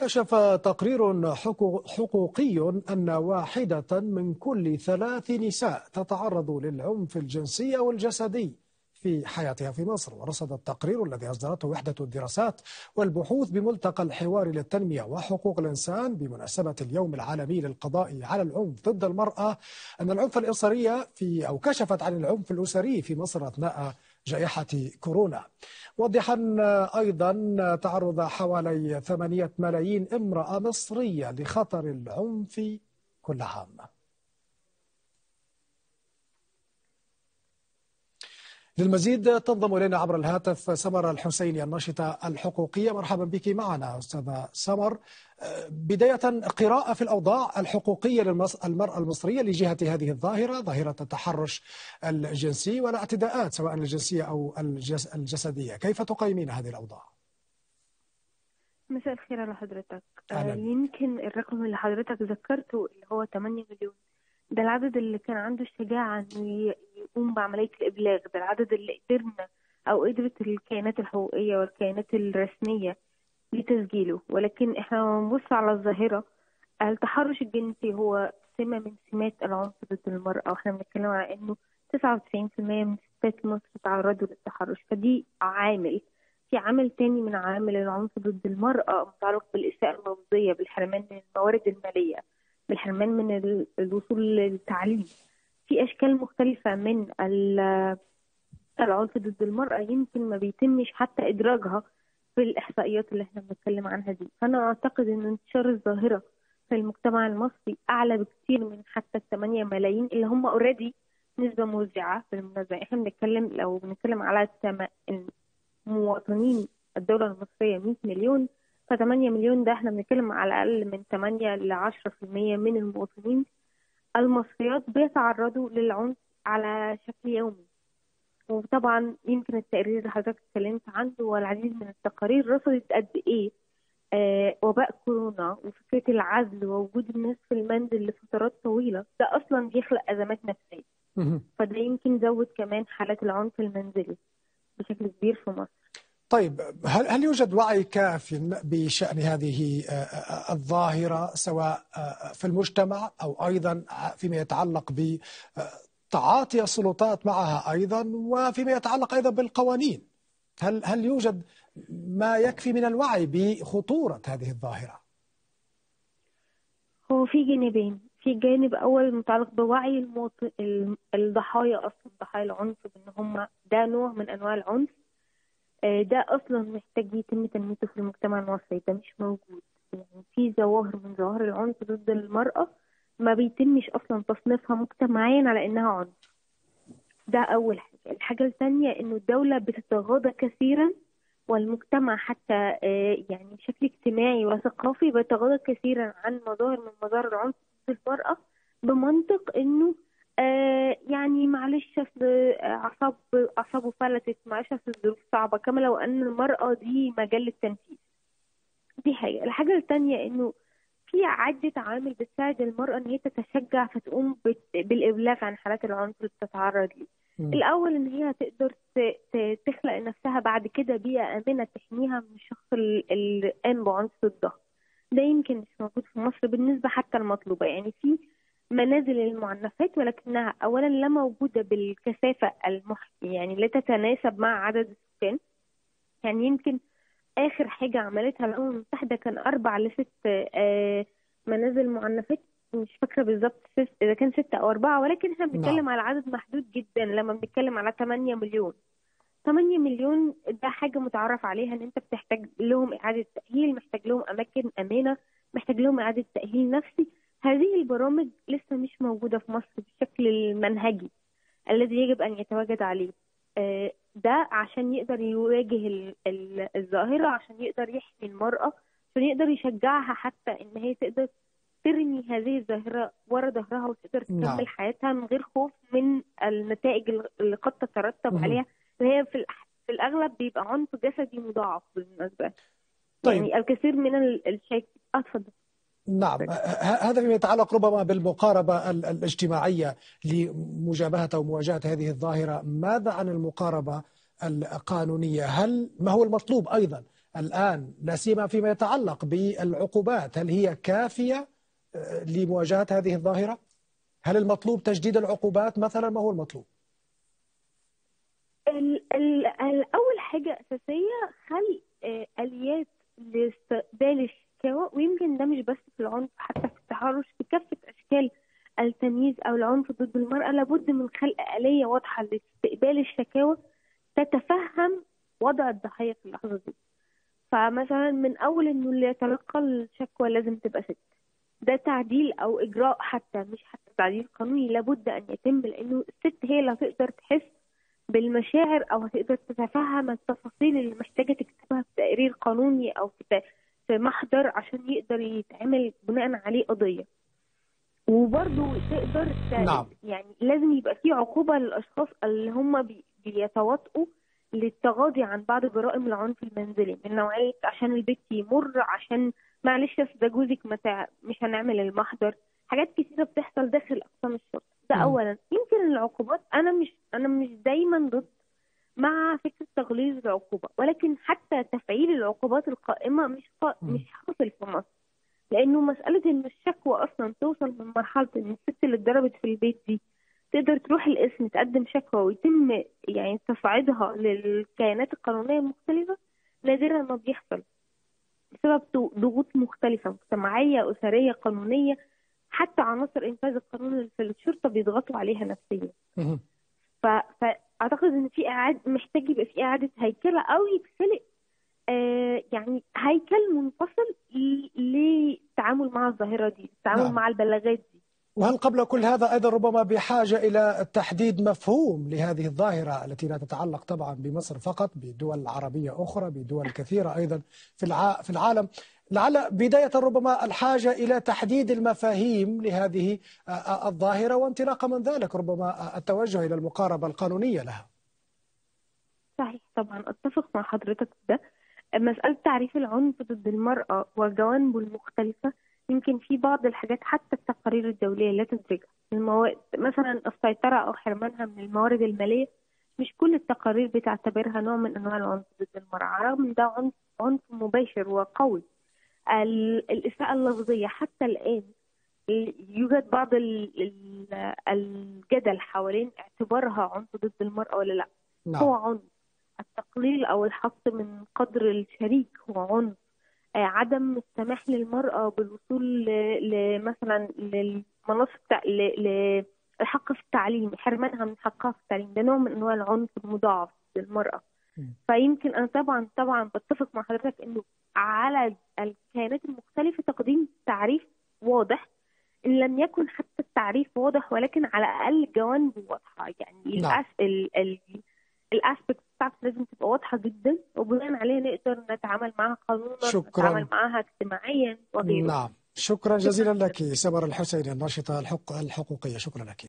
كشف تقرير حقوقي أن واحدة من كل ثلاث نساء تتعرض للعنف الجنسي والجسدي في حياتها في مصر. ورصد التقرير الذي أصدرته وحدة الدراسات والبحوث بملتقى الحوار للتنمية وحقوق الإنسان بمناسبة اليوم العالمي للقضاء على العنف ضد المرأة أن العنف الأسري في أو كشفت عن العنف الأسري في مصر أثناء جائحة كورونا. موضحا أيضا تعرض حوالي ثمانية ملايين امرأة مصرية لخطر العنف كل عام للمزيد تنضم إلينا عبر الهاتف سمر الحسيني الناشطة الحقوقية مرحبا بك معنا أستاذة سمر بداية قراءة في الأوضاع الحقوقية للمرأة المصرية لجهة هذه الظاهرة ظاهرة التحرش الجنسي والاعتداءات سواء الجنسية أو الجسدية كيف تقيمين هذه الأوضاع؟ مساء الخير على حضرتك أهلا. يمكن الرقم اللي حضرتك ذكرته اللي هو 8 مليون ده العدد اللي كان عنده الشجاعة إنه يقوم بعملية الإبلاغ ده العدد اللي قدرنا أو قدرت الكيانات الحقوقية والكيانات الرسمية لتسجيله. ولكن إحنا بنبص على الظاهرة التحرش الجنسي هو سمة من سمات العنف ضد المرأة. وإحنا بنتكلم على إنه 99% من ستات مصر تعرضوا للتحرش. فدي عامل. في عامل تاني من عوامل العنف ضد المرأة متعلق بالإساءة اللفظية بالحرمان من الموارد المالية. بالحرمان من الوصول للتعليم. في أشكال مختلفة من العنف ضد المرأة يمكن ما بيتمش حتى إدراجها في الإحصائيات اللي إحنا بنتكلم عنها دي. فأنا أعتقد أن انتشار الظاهرة في المجتمع المصري أعلى بكثير من حتى الثمانية ملايين اللي هم اوريدي نسبة موزعة في المناسبة إحنا بنتكلم لو بنتكلم على مواطنين الدولة المصرية 100 مليون ف 8 مليون ده إحنا بنتكلم على الأقل من 8 ل 10% من المواطنين المصريات بيتعرضوا للعنف على شكل يومي. وطبعا يمكن التقرير اللي حضرتك اتكلمت عنه والعديد من التقارير رصدت قد إيه آه وباء كورونا وفكرة العزل ووجود الناس في المنزل لفترات طويلة. ده أصلا بيخلق أزمات نفسية. فده يمكن زود كمان حالات العنف المنزلي بشكل كبير في مصر. طيب هل هل يوجد وعي كاف بشأن هذه الظاهرة سواء في المجتمع أو أيضا فيما يتعلق بتعاطي السلطات معها أيضا وفيما يتعلق أيضا بالقوانين؟ هل هل يوجد ما يكفي من الوعي بخطورة هذه الظاهرة؟ هو في جانبين. في جانب أول متعلق بوعي المواطن الضحايا أصلا ضحايا العنف بأن هم ده نوع من أنواع العنف. ده أصلا محتاج يتم تنميته في المجتمع المصري ده مش موجود. يعني في ظواهر من ظواهر العنف ضد المرأة ما بيتمش أصلا تصنيفها مجتمعيا على إنها عنف. ده أول حاجة. الحاجة الثانية إنه الدولة بتتغاضى كثيرا والمجتمع حتى يعني بشكل اجتماعي وثقافي بيتغاضى كثيرا عن مظاهر من مظاهر العنف ضد المرأة بمنطق إنه آه يعني معلش أصل اعصاب اعصابه فلتت معلش أصل الظروف صعبة. كما لو أن المرأة دي مجال للتنفيذ. دي حاجة. الحاجة الثانية إنه في عدة عوامل بتساعد المرأة إن هي تتشجع فتقوم بالإبلاغ عن حالات العنف اللي بتتعرض ليه. الأول إن هي تقدر تخلق لنفسها بعد كده بيئة آمنة تحميها من الشخص اللي قام بعنف ضدها. ده يمكن مش موجود في مصر بالنسبة حتى المطلوبة. يعني في منازل المعنفات ولكنها اولا لا موجودة بالكثافة المح... يعني لا تتناسب مع عدد السكان. يعني يمكن آخر حاجة عملتها الامم المتحده كان أربع لست آه منازل معنفات. مش فاكرة بالظبط إذا كان ستة أو أربعة ولكن إحنا بنتكلم على عدد محدود جدا. لما بنتكلم على 8 مليون. 8 مليون ده حاجة متعرف عليها إن أنت بتحتاج لهم إعادة تأهيل محتاج لهم أماكن امنه محتاج لهم إعادة تأهيل نفسي. هذه البرامج لسه مش موجودة في مصر بالشكل المنهجي الذي يجب أن يتواجد عليه ده عشان يقدر يواجه الظاهرة عشان يقدر يحمي المرأة عشان يقدر يشجعها حتى إن هي تقدر ترمي هذه الظاهرة ورا ظهرها وتقدر تكمل نعم. حياتها من غير خوف من النتائج اللي قد تترتب. عليها وهي في, في الأغلب بيبقى عنف جسدي مضاعف بالمناسبة طيب. يعني الكثير من الشيء اتفضل نعم. هذا فيما يتعلق ربما بالمقاربة الاجتماعية لمجابهة أو مواجهة هذه الظاهرة. ماذا عن المقاربة القانونية؟ هل ما هو المطلوب أيضا الآن؟ لا سيما فيما يتعلق بالعقوبات. هل هي كافية لمواجهة هذه الظاهرة؟ هل المطلوب تجديد العقوبات مثلا؟ ما هو المطلوب؟ أول حاجة أساسية خلق آليات لاستقبال الشكاوى ويمكن ده مش بس في العنف حتى في التحرش في كافة أشكال التمييز أو العنف ضد المرأة لابد من خلق آلية واضحة لاستقبال الشكاوى تتفهم وضع الضحية في اللحظة دي. فمثلا من أول إنه اللي يتلقى الشكوى لازم تبقى ست. ده تعديل أو إجراء حتى مش حتى تعديل قانوني. لابد أن يتم لأنه الست هي اللي هتقدر تحس بالمشاعر أو هتقدر تتفهم التفاصيل اللي محتاجة تكتبها في تقرير قانوني أو في محضر عشان يقدر يتعمل بناء عليه قضية. وبرضه تقدر نعم. يعني لازم يبقى في عقوبة للأشخاص اللي هم بي... بيتواطئوا للتغاضي عن بعض جرائم العنف المنزلي من نوعية عشان البيت يمر عشان معلش ده جوزك متاع مش هنعمل المحضر حاجات كتيرة بتحصل داخل أقسام الشرطة ده مم. اولا يمكن العقوبات أنا مش أنا مش دايما ضد مع فكرة تغليظ العقوبة ولكن حتى تفعيل العقوبات القائمة مش قا... مش حاصل في مصر لأنه مسألة إن الشكوى أصلا توصل من مرحلة إن الست اللي اتضربت في البيت دي تقدر تروح القسم تقدم شكوى ويتم يعني تصعيدها للكيانات القانونية المختلفة نادرا ما بيحصل بسبب ضغوط مختلفة مجتمعية أسرية قانونية حتى عناصر انفاذ القانون في الشرطة بيضغطوا عليها نفسيا. ف... فأعتقد إن في اعاده محتاج يبقى في إعادة هيكلة أو يتخلق يعني هيكل منفصل للتعامل مع الظاهرة دي التعامل نعم. مع البلاغات دي. وهل قبل كل هذا أيضا ربما بحاجة إلى تحديد مفهوم لهذه الظاهرة التي لا تتعلق طبعا بمصر فقط بدول عربية أخرى بدول كثيرة أيضا في الع- في العالم؟ لعل بداية ربما الحاجة إلى تحديد المفاهيم لهذه آه، آه، الظاهرة وانطلاقا من ذلك ربما آه، التوجه إلى المقاربة القانونية لها. صحيح طبعا أتفق مع حضرتك ده. مساله تعريف العنف ضد المرأة وجوانبه المختلفة يمكن في بعض الحاجات حتى التقارير الدولية لا تدركها المواد مثلا السيطرة أو حرمانها من الموارد المالية مش كل التقارير بتعتبرها نوع من أنواع العنف ضد المرأة. رغم ده عنف عنف مباشر وقوي. ال- الإساءة اللفظية حتى الآن يوجد بعض ال- ال- الجدل حوالين اعتبارها عنف ضد المرأة ولا لأ. هو نعم عنف. التقليل أو الحط من قدر الشريك هو عنف آه، عدم السماح للمرأة بالوصول ل- ل- مثلا للمناصب الحق في التعليم حرمانها من حقها في التعليم ده نوع من أنواع العنف المضاعف للمرأة. فيمكن أنا طبعا طبعا بتفق مع حضرتك إنه على الكيانات المختلفة تقديم تعريف واضح إن لم يكن حتى التعريف واضح ولكن على الأقل جوانبه واضحة يعني نعم. الاسبكت بتاعته لازم تبقى واضحة جدا وبناء عليها نقدر نتعامل معاها قانونا شكراً. نتعامل معاها اجتماعيا وغيره. نعم. شكرا جزيلا لك سمر الحسيني الناشطة الحق الحقوقية. شكرا لك.